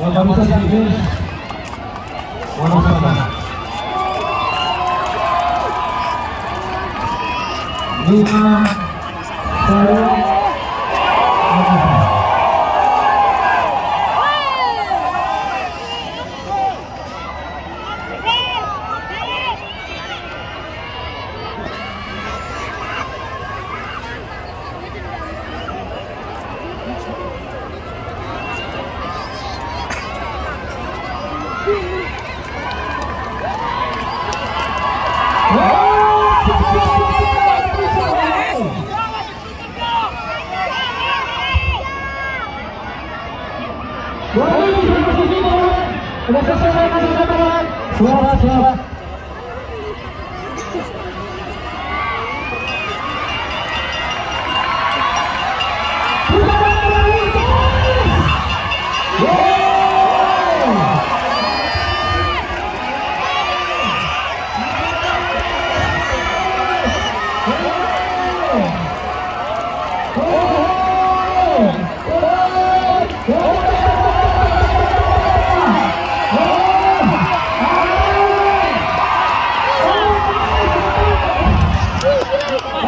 頑張りたいです。頑張りたい。みんな。Sudah selesai masih satu orang. Suara suara.